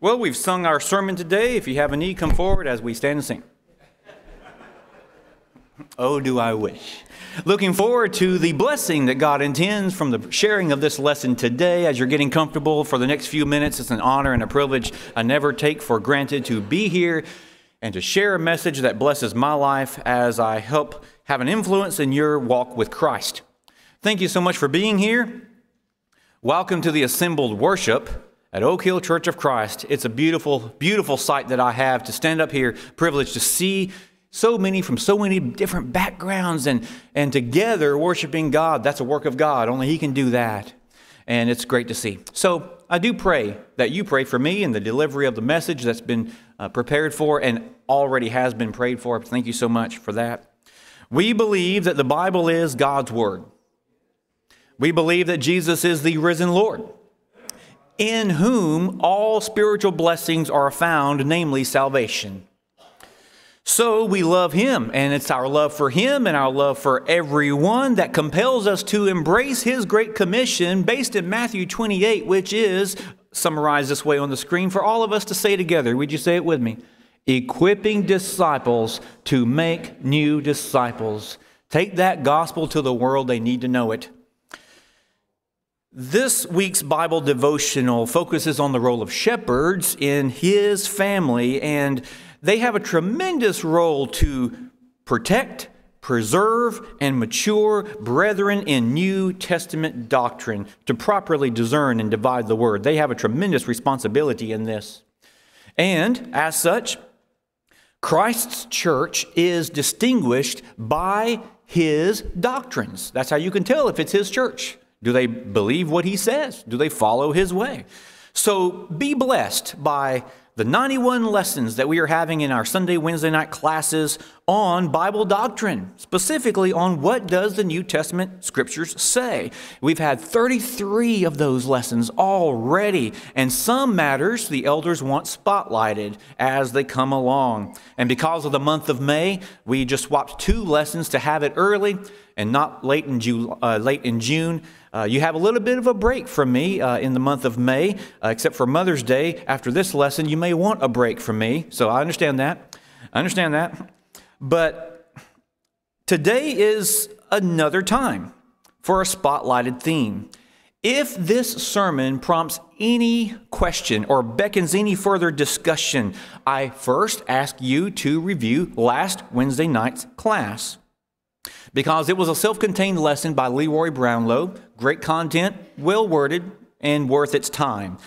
Well, we've sung our sermon today. If you have a need, come forward as we stand and sing. Oh, do I wish. Looking forward to the blessing that God intends from the sharing of this lesson today. As you're getting comfortable for the next few minutes, it's an honor and a privilege I never take for granted to be here and to share a message that blesses my life as I help have an influence in your walk with Christ. Thank you so much for being here. Welcome to the assembled worship at Oak Hill Church of Christ. It's a beautiful, beautiful sight that I have to stand up here, privileged to see so many from so many different backgrounds and, and together worshiping God. That's a work of God. Only He can do that. And it's great to see. So I do pray that you pray for me and the delivery of the message that's been uh, prepared for and already has been prayed for. Thank you so much for that. We believe that the Bible is God's Word. We believe that Jesus is the risen Lord, in whom all spiritual blessings are found, namely salvation. So we love Him, and it's our love for Him and our love for everyone that compels us to embrace His great commission based in Matthew 28, which is summarized this way on the screen for all of us to say together. Would you say it with me? Equipping disciples to make new disciples. Take that gospel to the world, they need to know it. This week's Bible devotional focuses on the role of shepherds in his family, and they have a tremendous role to protect, preserve, and mature brethren in New Testament doctrine to properly discern and divide the word. They have a tremendous responsibility in this. And as such, Christ's church is distinguished by his doctrines. That's how you can tell if it's his church. Do they believe what he says? Do they follow his way? So be blessed by the 91 lessons that we are having in our Sunday, Wednesday night classes on Bible doctrine, specifically on what does the New Testament scriptures say. We've had 33 of those lessons already, and some matters the elders want spotlighted as they come along. And because of the month of May, we just swapped two lessons to have it early and not late in, Ju- uh, late in June. Uh, you have a little bit of a break from me uh, in the month of May, uh, except for Mother's Day. After this lesson, you may want a break from me. So I understand that. I understand that. But today is another time for a spotlighted theme. If this sermon prompts any question or beckons any further discussion, I first ask you to review last Wednesday night's class because it was a self contained lesson by Leroy Brownlow. Great content, well worded, and worth its time.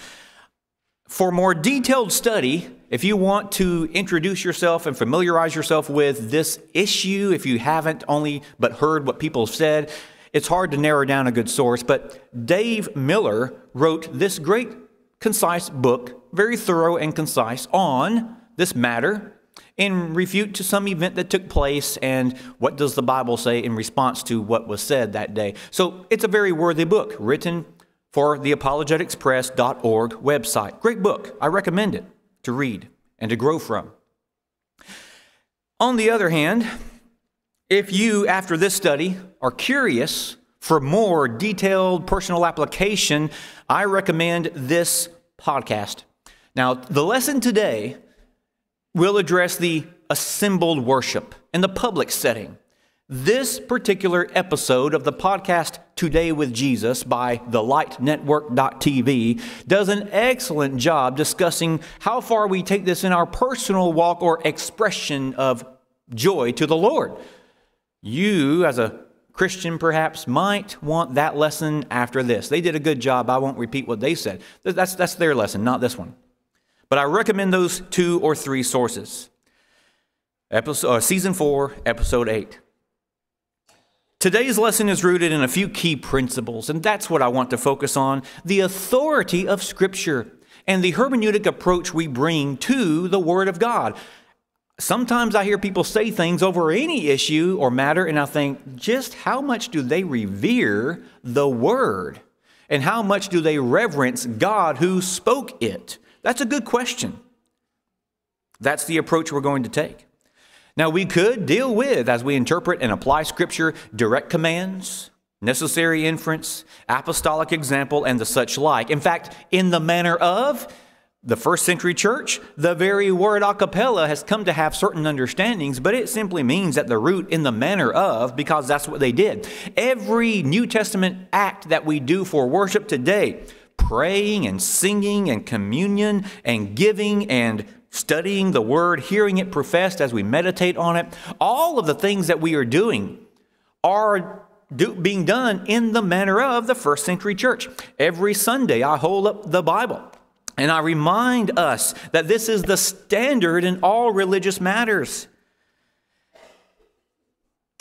For more detailed study, if you want to introduce yourself and familiarize yourself with this issue, if you haven't only but heard what people have said, it's hard to narrow down a good source. But Dave Miller wrote this great, concise book, very thorough and concise, on this matter in refute to some event that took place and what does the Bible say in response to what was said that day. So it's a very worthy book written for the apologeticspress.org website. Great book. I recommend it to read and to grow from. On the other hand, if you, after this study, are curious for more detailed personal application, I recommend this podcast. Now, the lesson today will address the assembled worship in the public setting. This particular episode of the podcast Today with Jesus by thelightnetwork.tv does an excellent job discussing how far we take this in our personal walk or expression of joy to the Lord. You, as a Christian, perhaps might want that lesson after this. They did a good job. I won't repeat what they said. That's, that's their lesson, not this one. But I recommend those two or three sources. Episode, uh, season 4, Episode 8. Today's lesson is rooted in a few key principles, and that's what I want to focus on the authority of Scripture and the hermeneutic approach we bring to the Word of God. Sometimes I hear people say things over any issue or matter, and I think, just how much do they revere the Word? And how much do they reverence God who spoke it? That's a good question. That's the approach we're going to take. Now, we could deal with, as we interpret and apply Scripture, direct commands, necessary inference, apostolic example, and the such like. In fact, in the manner of the first century church, the very word a cappella has come to have certain understandings, but it simply means at the root in the manner of, because that's what they did. Every New Testament act that we do for worship today, praying and singing and communion and giving and studying the word, hearing it professed as we meditate on it, all of the things that we are doing are do, being done in the manner of the first century church. Every Sunday, I hold up the Bible and I remind us that this is the standard in all religious matters.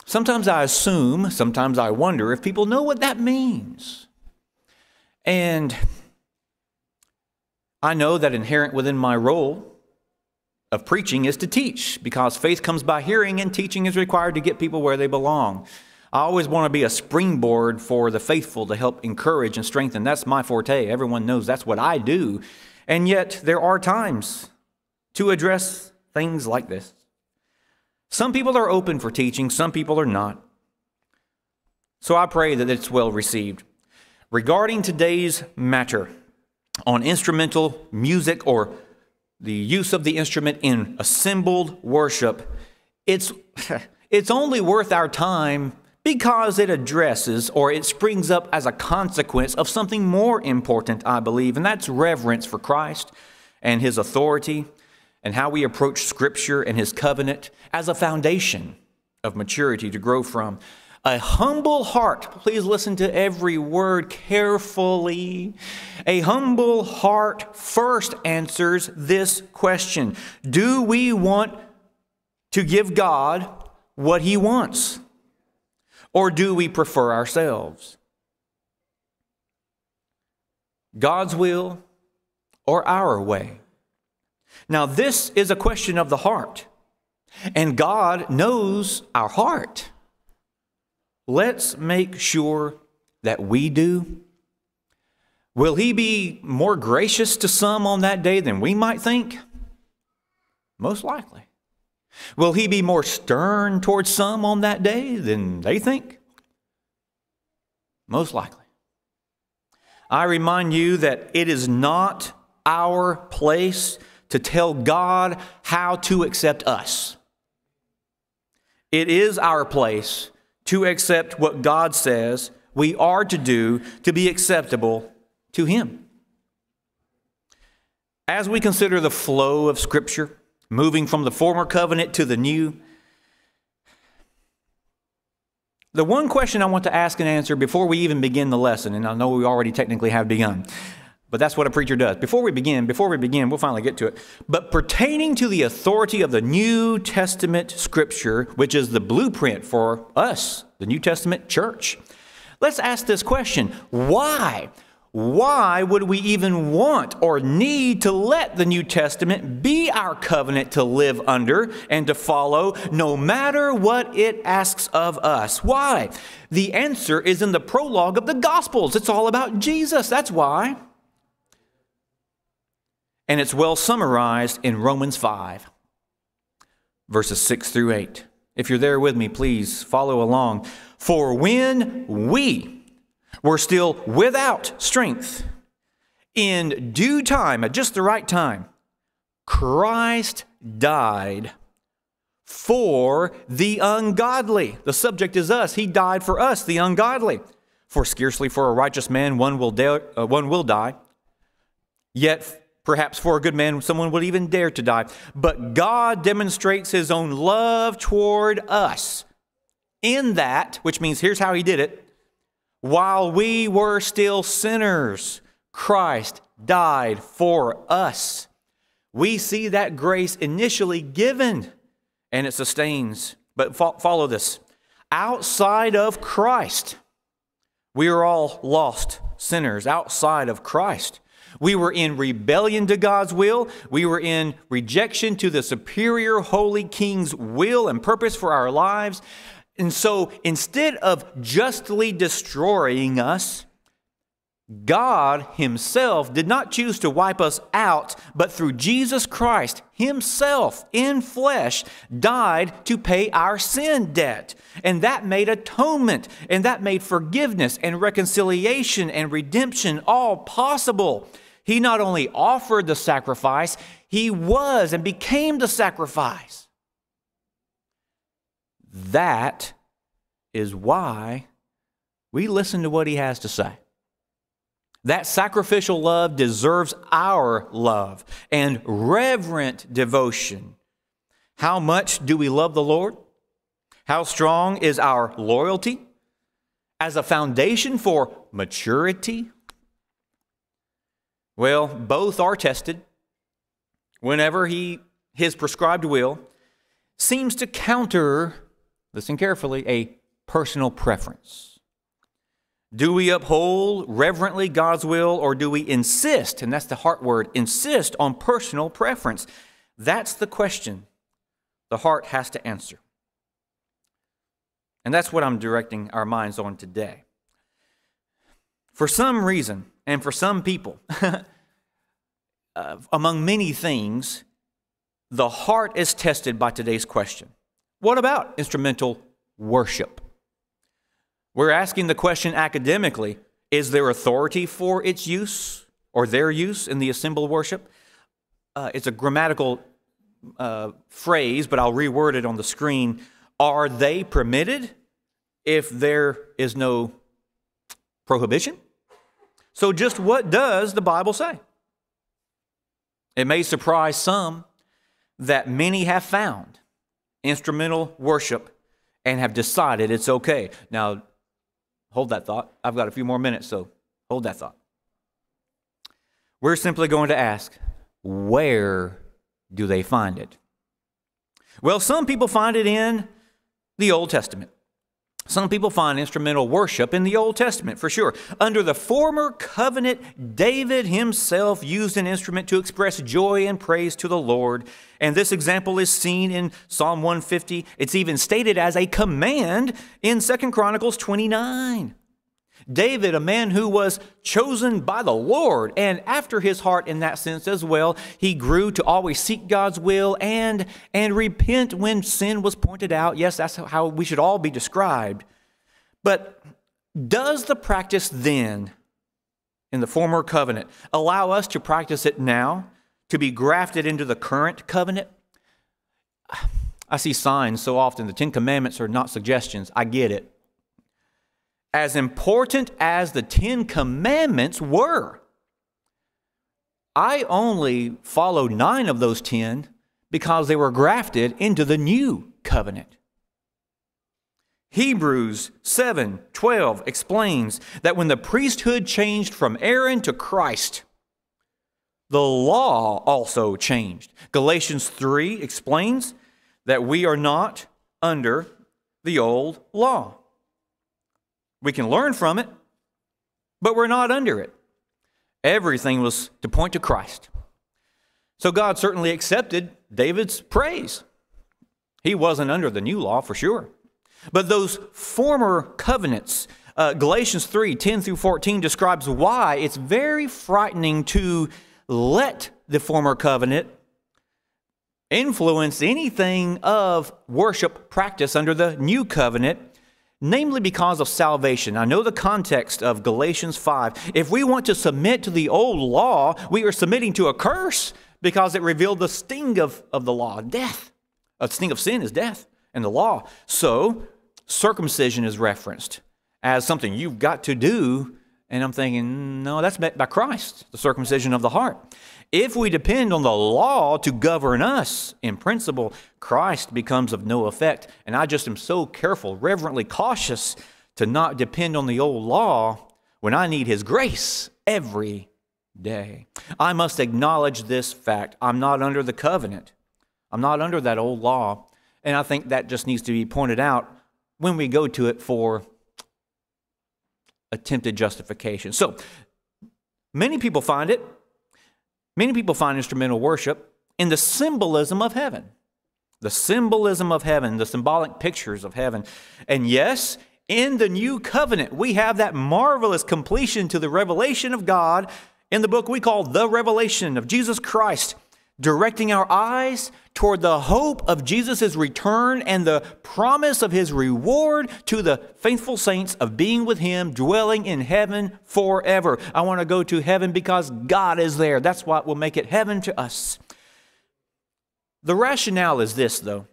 Sometimes I assume, sometimes I wonder if people know what that means. And I know that inherent within my role of preaching is to teach because faith comes by hearing and teaching is required to get people where they belong. I always want to be a springboard for the faithful to help encourage and strengthen. That's my forte. Everyone knows that's what I do. And yet, there are times to address things like this. Some people are open for teaching, some people are not. So I pray that it's well received. Regarding today's matter on instrumental music or the use of the instrument in assembled worship, it's, it's only worth our time because it addresses or it springs up as a consequence of something more important, I believe, and that's reverence for Christ and his authority and how we approach Scripture and his covenant as a foundation of maturity to grow from. A humble heart, please listen to every word carefully. A humble heart first answers this question Do we want to give God what he wants? Or do we prefer ourselves? God's will or our way? Now, this is a question of the heart, and God knows our heart. Let's make sure that we do. Will He be more gracious to some on that day than we might think? Most likely. Will he be more stern towards some on that day than they think? Most likely. I remind you that it is not our place to tell God how to accept us. It is our place to accept what God says we are to do to be acceptable to Him. As we consider the flow of Scripture, moving from the former covenant to the new. The one question I want to ask and answer before we even begin the lesson, and I know we already technically have begun, but that's what a preacher does. Before we begin, before we begin, we'll finally get to it. But pertaining to the authority of the New Testament scripture, which is the blueprint for us, the New Testament church, let's ask this question Why? why would we even want or need to let the New Testament be our covenant to live under and to follow no matter what it asks of us? Why? The answer is in the prologue of the Gospels. It's all about Jesus. That's why. And it's well summarized in Romans 5, verses 6 through 8. If you're there with me, please follow along. For when we, were still without strength. In due time, at just the right time, Christ died for the ungodly. The subject is us. He died for us, the ungodly. For scarcely for a righteous man one will, uh, one will die. Yet perhaps for a good man someone would even dare to die. But God demonstrates his own love toward us in that, which means here's how he did it while we were still sinners, Christ died for us. We see that grace initially given and it sustains. But follow this outside of Christ, we are all lost sinners outside of Christ. We were in rebellion to God's will. We were in rejection to the superior holy king's will and purpose for our lives. And so instead of justly destroying us, God Himself did not choose to wipe us out, but through Jesus Christ Himself in flesh died to pay our sin debt. And that made atonement, and that made forgiveness and reconciliation and redemption all possible. He not only offered the sacrifice, he was and became the sacrifice. That is why we listen to what he has to say. That sacrificial love deserves our love and reverent devotion. How much do we love the Lord? How strong is our loyalty as a foundation for maturity? Well, both are tested whenever he his prescribed will seems to counter, listen carefully, a personal preference. Do we uphold reverently God's will or do we insist, and that's the heart word, insist on personal preference? That's the question the heart has to answer. And that's what I'm directing our minds on today. For some reason, and for some people, uh, among many things, the heart is tested by today's question What about instrumental worship? We're asking the question academically is there authority for its use or their use in the assembled worship? Uh, it's a grammatical uh, phrase, but I'll reword it on the screen. Are they permitted if there is no prohibition? So, just what does the Bible say? It may surprise some that many have found instrumental worship and have decided it's okay. Now, hold that thought. I've got a few more minutes, so hold that thought. We're simply going to ask, where do they find it? Well, some people find it in the Old Testament. Some people find instrumental worship in the Old Testament, for sure. Under the former covenant, David himself used an instrument to express joy and praise to the Lord. And this example is seen in Psalm 150. It's even stated as a command in Second Chronicles 29. David, a man who was chosen by the Lord, and after his heart in that sense as well, he grew to always seek God's will and, and repent when sin was pointed out. Yes, that's how we should all be described. But does the practice then in the former covenant allow us to practice it now, to be grafted into the current covenant? I see signs so often. The Ten Commandments are not suggestions. I get it as important as the Ten Commandments were, I only followed nine of those ten because they were grafted into the new covenant. Hebrews 7 12 explains that when the priesthood changed from Aaron to Christ, the law also changed. Galatians 3 explains that we are not under the old law. We can learn from it, but we're not under it. Everything was to point to Christ. So God certainly accepted David's praise. He wasn't under the new law for sure. But those former covenants, uh, Galatians 3 10 through 14 describes why it's very frightening to let the former covenant influence anything of worship practice under the new covenant namely because of salvation. I know the context of Galatians 5. If we want to submit to the old law, we are submitting to a curse because it revealed the sting of, of the law, death. A sting of sin is death and the law. So, circumcision is referenced as something you've got to do. And I'm thinking, no, that's met by Christ, the circumcision of the heart. If we depend on the law to govern us, in principle, Christ becomes of no effect. And I just am so careful, reverently cautious to not depend on the old law when I need His grace every day. I must acknowledge this fact. I'm not under the covenant, I'm not under that old law. And I think that just needs to be pointed out when we go to it for attempted justification. So, many people find it Many people find instrumental worship in the symbolism of heaven. The symbolism of heaven, the symbolic pictures of heaven. And yes, in the new covenant, we have that marvelous completion to the revelation of God in the book we call The Revelation of Jesus Christ. Directing our eyes toward the hope of Jesus' return and the promise of his reward to the faithful saints of being with him, dwelling in heaven forever. I want to go to heaven because God is there. That's what will make it heaven to us. The rationale is this, though.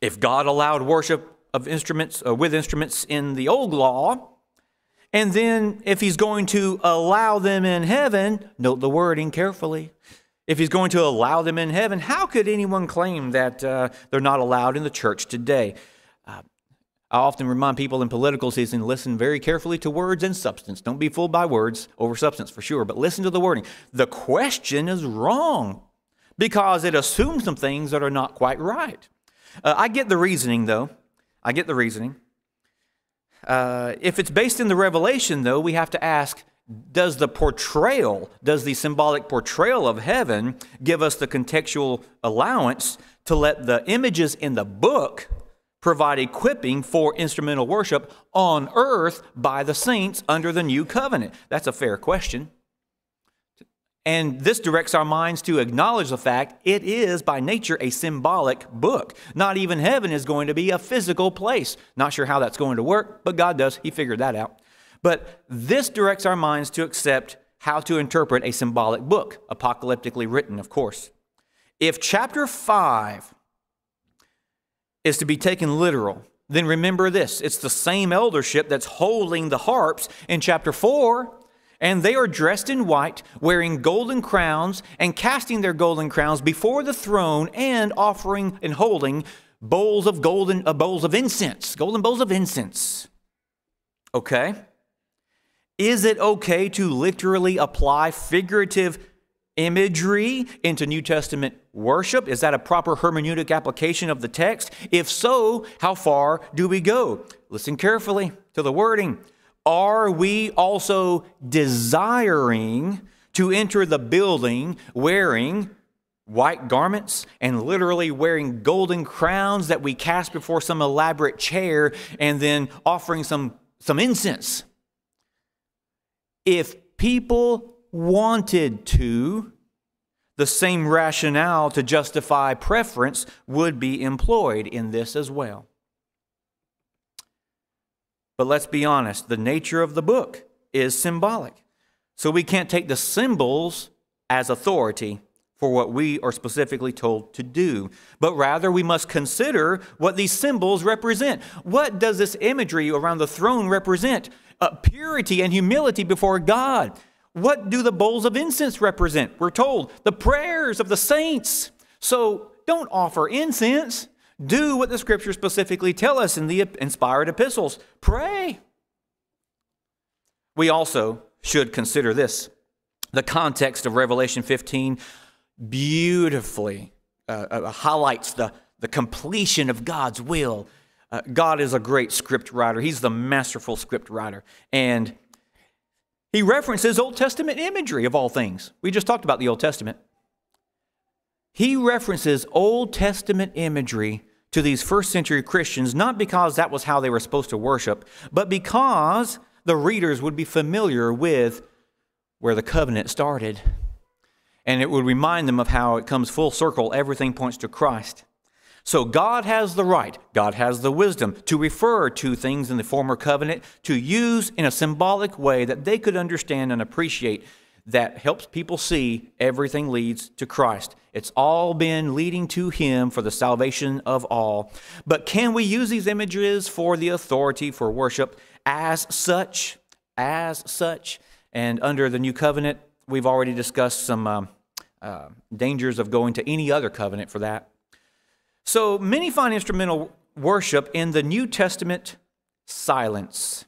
If God allowed worship of instruments uh, with instruments in the old law, and then if he's going to allow them in heaven, note the wording carefully. If he's going to allow them in heaven, how could anyone claim that uh, they're not allowed in the church today? Uh, I often remind people in political season listen very carefully to words and substance. Don't be fooled by words over substance for sure, but listen to the wording. The question is wrong because it assumes some things that are not quite right. Uh, I get the reasoning, though. I get the reasoning. Uh, if it's based in the revelation, though, we have to ask does the portrayal, does the symbolic portrayal of heaven give us the contextual allowance to let the images in the book provide equipping for instrumental worship on earth by the saints under the new covenant? That's a fair question. And this directs our minds to acknowledge the fact it is by nature a symbolic book. Not even heaven is going to be a physical place. Not sure how that's going to work, but God does. He figured that out. But this directs our minds to accept how to interpret a symbolic book, apocalyptically written, of course. If chapter 5 is to be taken literal, then remember this it's the same eldership that's holding the harps in chapter 4 and they are dressed in white, wearing golden crowns, and casting their golden crowns before the throne, and offering and holding bowls of golden uh, bowls of incense, golden bowls of incense. Okay? Is it okay to literally apply figurative imagery into New Testament worship? Is that a proper hermeneutic application of the text? If so, how far do we go? Listen carefully to the wording. Are we also desiring to enter the building wearing white garments and literally wearing golden crowns that we cast before some elaborate chair and then offering some, some incense? If people wanted to, the same rationale to justify preference would be employed in this as well. But let's be honest, the nature of the book is symbolic. So we can't take the symbols as authority for what we are specifically told to do, but rather we must consider what these symbols represent. What does this imagery around the throne represent? Uh, purity and humility before God. What do the bowls of incense represent? We're told the prayers of the saints. So don't offer incense. Do what the scriptures specifically tell us in the inspired epistles pray. We also should consider this the context of Revelation 15 beautifully uh, uh, highlights the, the completion of God's will. Uh, God is a great script writer, He's the masterful script writer. And he references Old Testament imagery of all things. We just talked about the Old Testament. He references Old Testament imagery to these first century Christians, not because that was how they were supposed to worship, but because the readers would be familiar with where the covenant started. And it would remind them of how it comes full circle, everything points to Christ. So God has the right, God has the wisdom to refer to things in the former covenant, to use in a symbolic way that they could understand and appreciate that helps people see everything leads to Christ. It's all been leading to Him for the salvation of all. But can we use these images for the authority for worship as such? As such. And under the new covenant, we've already discussed some uh, uh, dangers of going to any other covenant for that. So many find instrumental worship in the New Testament silence.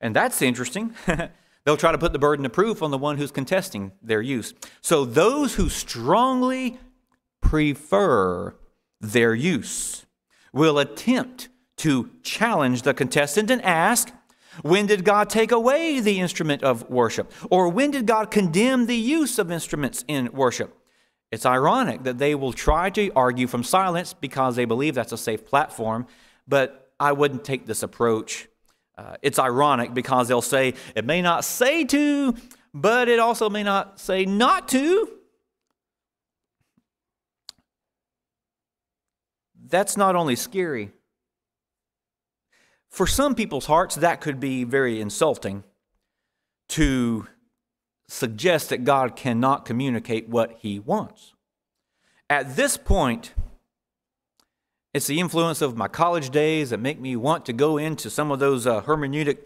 And that's interesting. They'll try to put the burden of proof on the one who's contesting their use. So those who strongly prefer their use will attempt to challenge the contestant and ask, when did God take away the instrument of worship? Or when did God condemn the use of instruments in worship? It's ironic that they will try to argue from silence because they believe that's a safe platform, but I wouldn't take this approach. Uh, it's ironic because they'll say, it may not say to, but it also may not say not to. That's not only scary, for some people's hearts, that could be very insulting to suggest that God cannot communicate what he wants. At this point, it's the influence of my college days that make me want to go into some of those uh, hermeneutic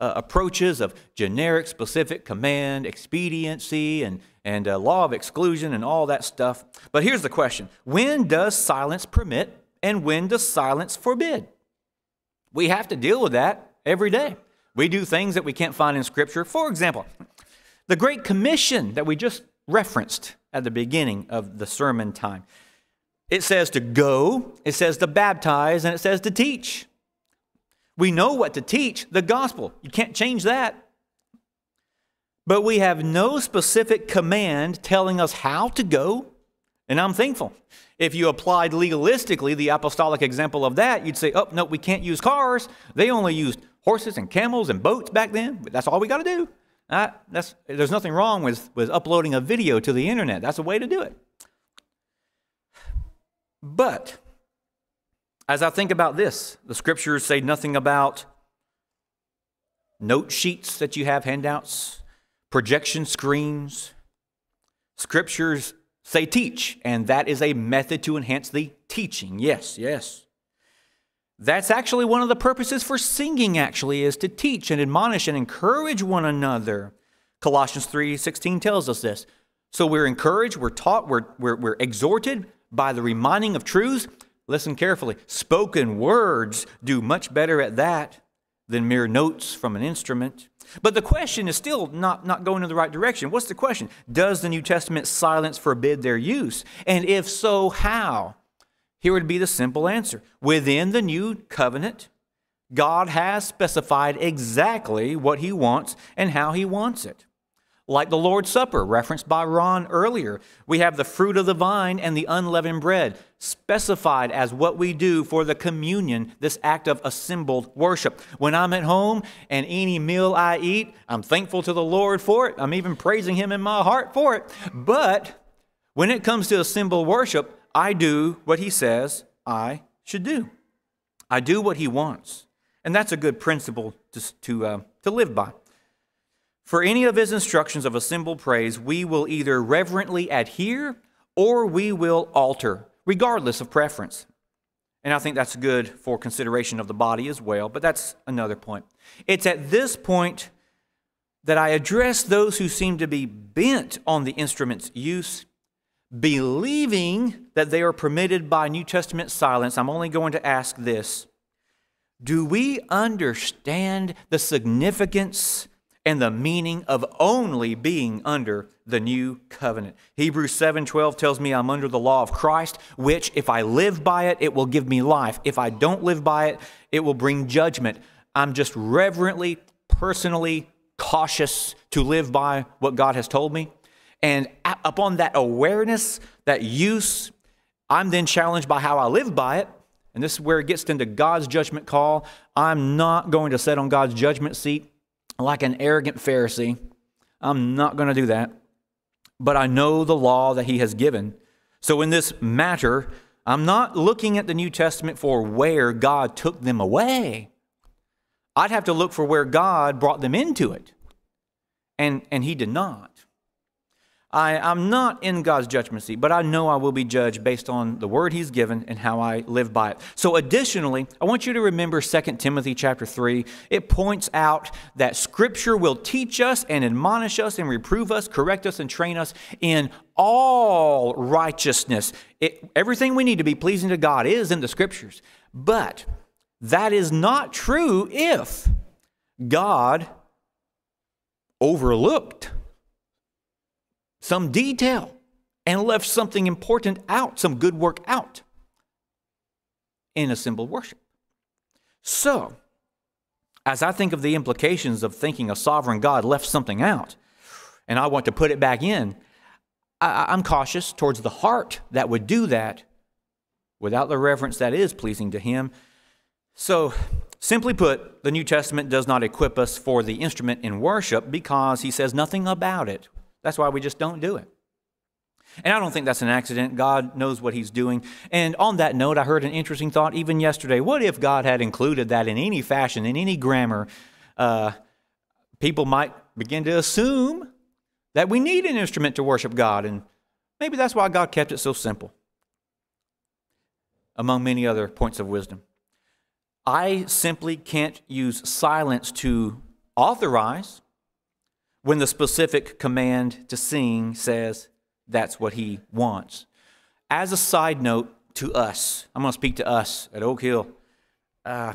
uh, approaches of generic, specific, command, expediency, and, and uh, law of exclusion, and all that stuff. But here's the question When does silence permit, and when does silence forbid? We have to deal with that every day. We do things that we can't find in Scripture. For example, the Great Commission that we just referenced at the beginning of the sermon time. It says to go, it says to baptize, and it says to teach. We know what to teach the gospel. You can't change that. But we have no specific command telling us how to go, and I'm thankful. If you applied legalistically the apostolic example of that, you'd say, oh, no, we can't use cars. They only used horses and camels and boats back then. But that's all we got to do. Uh, that's, there's nothing wrong with, with uploading a video to the internet. That's a way to do it. But as I think about this, the scriptures say nothing about note sheets that you have, handouts, projection screens. Scriptures say teach, and that is a method to enhance the teaching. Yes, yes. That's actually one of the purposes for singing actually is to teach and admonish and encourage one another. Colossians 3:16 tells us this. So we're encouraged, we're taught, we're, we're, we're exhorted by the reminding of truths. Listen carefully. Spoken words do much better at that than mere notes from an instrument. But the question is still not, not going in the right direction. What's the question? Does the New Testament silence forbid their use? And if so, how? Here would be the simple answer. Within the new covenant, God has specified exactly what he wants and how he wants it like the Lord's Supper, referenced by Ron earlier. We have the fruit of the vine and the unleavened bread, specified as what we do for the communion, this act of assembled worship. When I'm at home and any meal I eat, I'm thankful to the Lord for it. I'm even praising Him in my heart for it. But when it comes to assembled worship, I do what He says I should do. I do what He wants. And that's a good principle to, to, uh, to live by. For any of his instructions of a simple praise, we will either reverently adhere or we will alter, regardless of preference. And I think that's good for consideration of the body as well, but that's another point. It's at this point that I address those who seem to be bent on the instrument's use, believing that they are permitted by New Testament silence. I'm only going to ask this Do we understand the significance and the meaning of only being under the new covenant. Hebrews 7:12 tells me I'm under the law of Christ, which if I live by it, it will give me life. If I don't live by it, it will bring judgment. I'm just reverently, personally cautious to live by what God has told me. And upon that awareness, that use, I'm then challenged by how I live by it. And this is where it gets into God's judgment call. I'm not going to sit on God's judgment seat like an arrogant Pharisee. I'm not going to do that. But I know the law that he has given. So in this matter, I'm not looking at the New Testament for where God took them away. I'd have to look for where God brought them into it. And, and he did not. I, am not in God's judgment seat, but I know I will be judged based on the word he's given and how I live by it. So additionally, I want you to remember 2 Timothy chapter 3. It points out that scripture will teach us and admonish us and reprove us, correct us and train us in all righteousness. It, everything we need to be pleasing to God is in the scriptures. But that is not true if God overlooked some detail and left something important out, some good work out in a symbol worship. So, as I think of the implications of thinking a sovereign God left something out, and I want to put it back in, I, am cautious towards the heart that would do that without the reverence that is pleasing to Him. So, simply put, the New Testament does not equip us for the instrument in worship because He says nothing about it. That's why we just don't do it. And I don't think that's an accident. God knows what He's doing. And on that note, I heard an interesting thought even yesterday. What if God had included that in any fashion, in any grammar? Uh, people might begin to assume that we need an instrument to worship God. And maybe that's why God kept it so simple, among many other points of wisdom. I simply can't use silence to authorize when the specific command to sing says that's what he wants. As a side note to us, I'm going to speak to us at Oak Hill. Uh,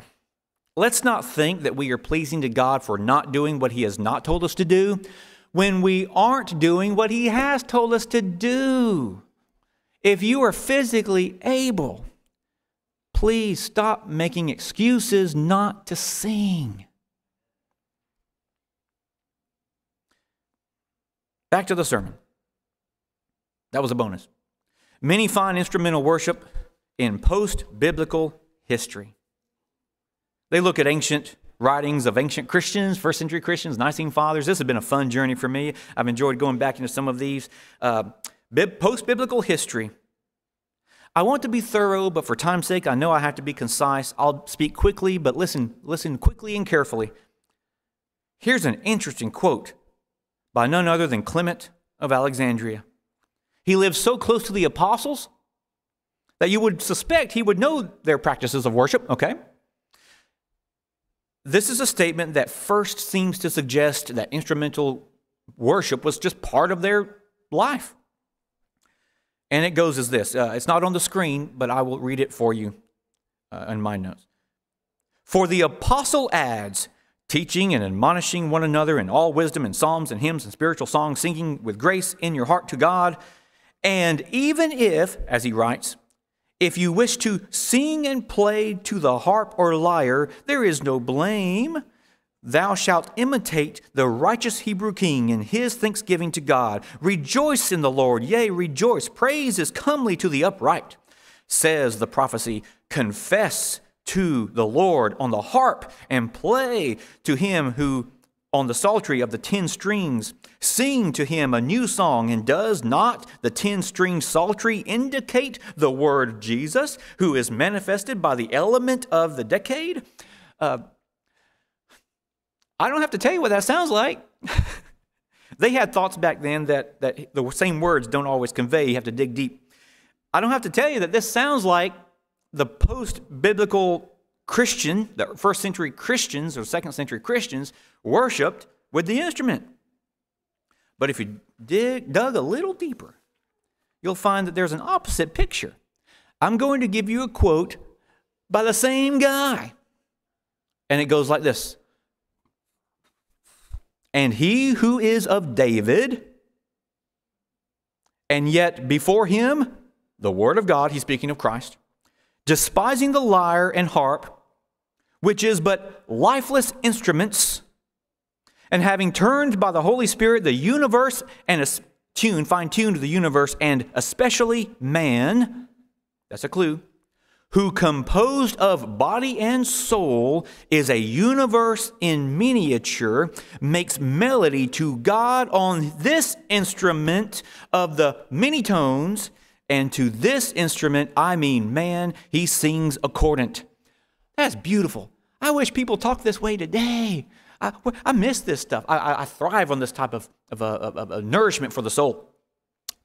let's not think that we are pleasing to God for not doing what he has not told us to do when we aren't doing what he has told us to do. If you are physically able, please stop making excuses not to sing. Back to the sermon. That was a bonus. Many find instrumental worship in post biblical history. They look at ancient writings of ancient Christians, first century Christians, Nicene Fathers. This has been a fun journey for me. I've enjoyed going back into some of these. Uh, post biblical history. I want to be thorough, but for time's sake, I know I have to be concise. I'll speak quickly, but listen, listen quickly and carefully. Here's an interesting quote by none other than Clement of Alexandria. He lived so close to the apostles that you would suspect he would know their practices of worship, okay? This is a statement that first seems to suggest that instrumental worship was just part of their life. And it goes as this uh, it's not on the screen, but I will read it for you uh, in my notes. For the apostle adds, teaching and admonishing one another in all wisdom and psalms and hymns and spiritual songs, singing with grace in your heart to God. And even if, as he writes, if you wish to sing and play to the harp or lyre, there is no blame. Thou shalt imitate the righteous Hebrew king in his thanksgiving to God. Rejoice in the Lord, yea, rejoice. Praise is comely to the upright. Says the prophecy, confess to the Lord on the harp and play to him who on the psaltery of the ten strings. Sing to him a new song, and does not the ten string psaltery indicate the word Jesus, who is manifested by the element of the decade? Uh, I don't have to tell you what that sounds like. they had thoughts back then that, that the same words don't always convey. You have to dig deep. I don't have to tell you that this sounds like the post biblical Christian, the first century Christians or second century Christians worshiped with the instrument. But if you dig, dug a little deeper, you'll find that there's an opposite picture. I'm going to give you a quote by the same guy. And it goes like this And he who is of David, and yet before him, the Word of God, he's speaking of Christ, despising the lyre and harp, which is but lifeless instruments, and having turned by the Holy Spirit the universe and tuned, fine tuned the universe, and especially man, that's a clue, who composed of body and soul is a universe in miniature, makes melody to God on this instrument of the many tones, and to this instrument, I mean man, he sings accordant. That's beautiful. I wish people talked this way today. I, I miss this stuff. I, I, thrive on this type of, uh, of, of, of nourishment for the soul.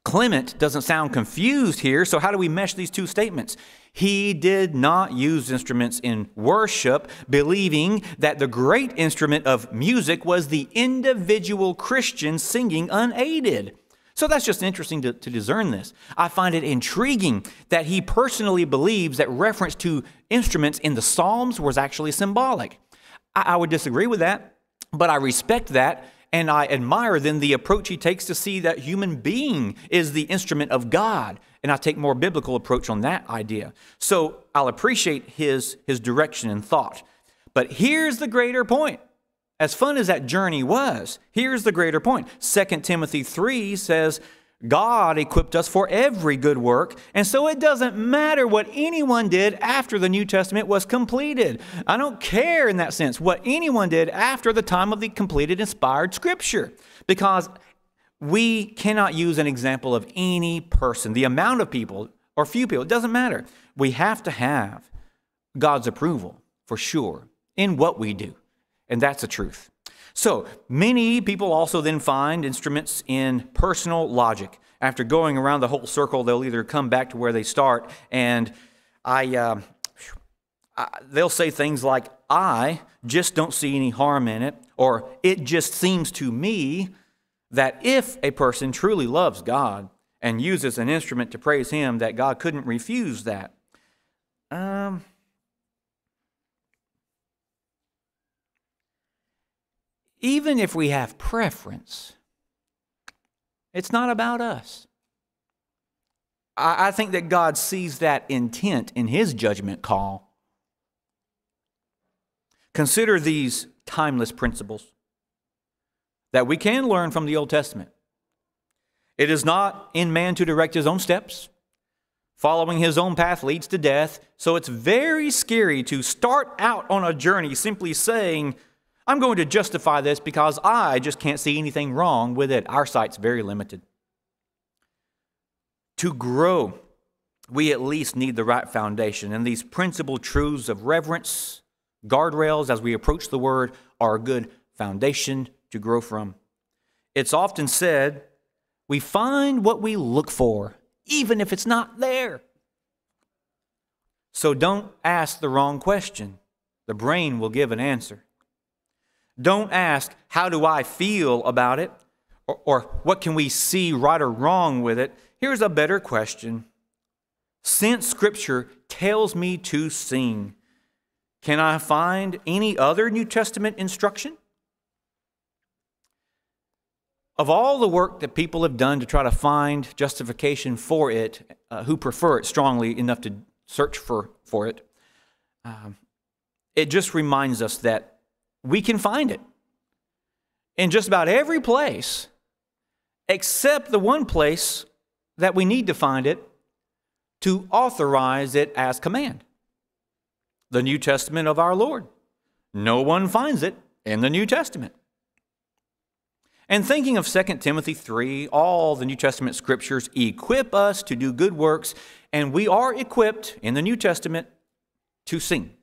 Clement doesn't sound confused here, so how do we mesh these two statements? He did not use instruments in worship, believing that the great instrument of music was the individual Christian singing unaided. So that's just interesting to, to, discern this. I find it intriguing that he personally believes that reference to instruments in the Psalms was actually symbolic. I, I would disagree with that, but I respect that and I admire then the approach he takes to see that human being is the instrument of God. And I take more biblical approach on that idea. So I'll appreciate his, his direction and thought. But here's the greater point. As fun as that journey was, here's the greater point. 2 Timothy 3 says, God equipped us for every good work, and so it doesn't matter what anyone did after the New Testament was completed. I don't care in that sense what anyone did after the time of the completed inspired scripture, because we cannot use an example of any person, the amount of people or few people, it doesn't matter. We have to have God's approval for sure in what we do. And that's the truth. So many people also then find instruments in personal logic. After going around the whole circle, they'll either come back to where they start, and I, uh, I they'll say things like, "I just don't see any harm in it," or "It just seems to me that if a person truly loves God and uses an instrument to praise Him, that God couldn't refuse that." Um, even if we have preference, it's not about us. I, think that God sees that intent in His judgment call. Consider these timeless principles that we can learn from the Old Testament. It is not in man to direct his own steps. Following his own path leads to death. So it's very scary to start out on a journey simply saying, I'm going to justify this because I just can't see anything wrong with it. Our sight's very limited. To grow, we at least need the right foundation. And these principal truths of reverence, guardrails as we approach the word, are a good foundation to grow from. It's often said, we find what we look for, even if it's not there. So don't ask the wrong question. The brain will give an answer. Don't ask, how do I feel about it? Or, or, what can we see right or wrong with it? Here's a better question. Since Scripture tells me to sing, can I find any other New Testament instruction? Of all the work that people have done to try to find justification for it, uh, who prefer it strongly enough to search for, for it, um, it just reminds us that we can find it in just about every place except the one place that we need to find it to authorize it as command the New Testament of our Lord. No one finds it in the New Testament. And thinking of 2 Timothy 3, all the New Testament scriptures equip us to do good works, and we are equipped in the New Testament to sing.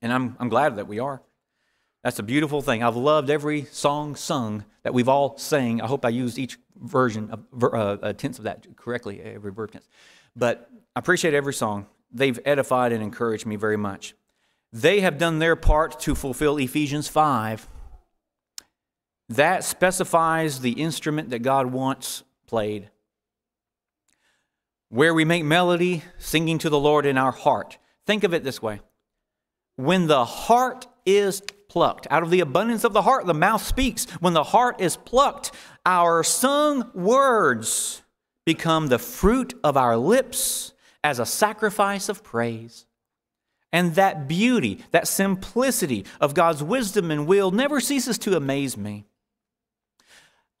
And I'm, I'm glad that we are. That's a beautiful thing. I've loved every song sung that we've all sang. I hope I used each version, of, uh, tense of that correctly, every verb tense. But I appreciate every song. They've edified and encouraged me very much. They have done their part to fulfill Ephesians 5. That specifies the instrument that God wants played. Where we make melody, singing to the Lord in our heart. Think of it this way when the heart is plucked. Out of the abundance of the heart, the mouth speaks. When the heart is plucked, our sung words become the fruit of our lips as a sacrifice of praise. And that beauty, that simplicity of God's wisdom and will never ceases to amaze me.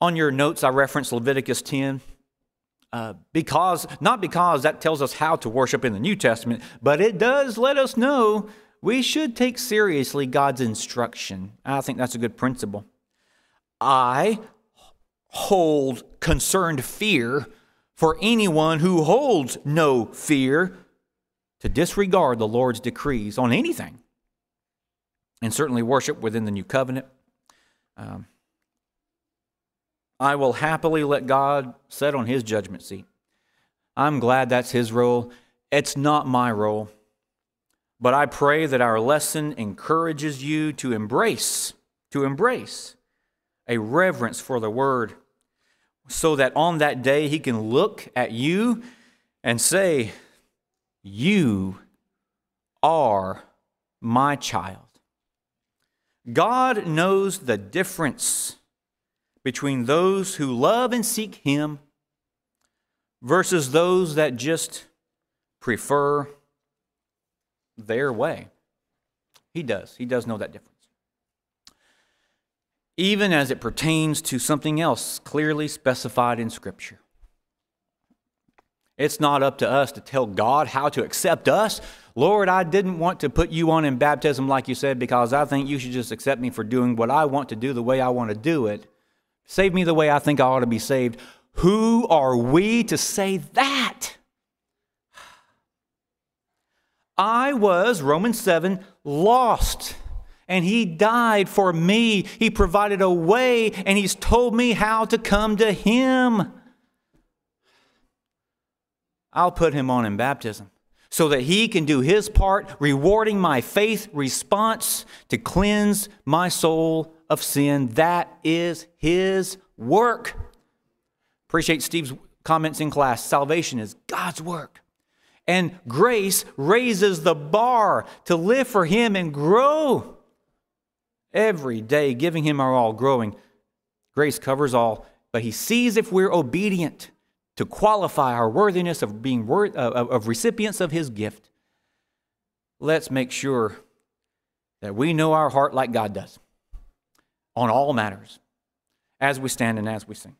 On your notes, I referenced Leviticus 10. Uh, because, not because that tells us how to worship in the New Testament, but it does let us know we should take seriously God's instruction. I think that's a good principle. I hold concerned fear for anyone who holds no fear to disregard the Lord's decrees on anything, and certainly worship within the new covenant. Um, I will happily let God sit on his judgment seat. I'm glad that's his role. It's not my role. But I pray that our lesson encourages you to embrace, to embrace a reverence for the word so that on that day he can look at you and say, You are my child. God knows the difference between those who love and seek him versus those that just prefer their way. He does. He does know that difference. Even as it pertains to something else clearly specified in Scripture. It's not up to us to tell God how to accept us. Lord, I didn't want to put you on in baptism like you said because I think you should just accept me for doing what I want to do the way I want to do it. Save me the way I think I ought to be saved. Who are we to say that? I was, Romans 7, lost. And he died for me. He provided a way, and he's told me how to come to him. I'll put him on in baptism so that he can do his part, rewarding my faith response to cleanse my soul of sin. That is his work. Appreciate Steve's comments in class. Salvation is God's work. And grace raises the bar to live for Him and grow every day, giving Him our all, growing. Grace covers all, but He sees if we're obedient to qualify our worthiness of being worth, uh, of recipients of His gift. Let's make sure that we know our heart like God does on all matters as we stand and as we sing.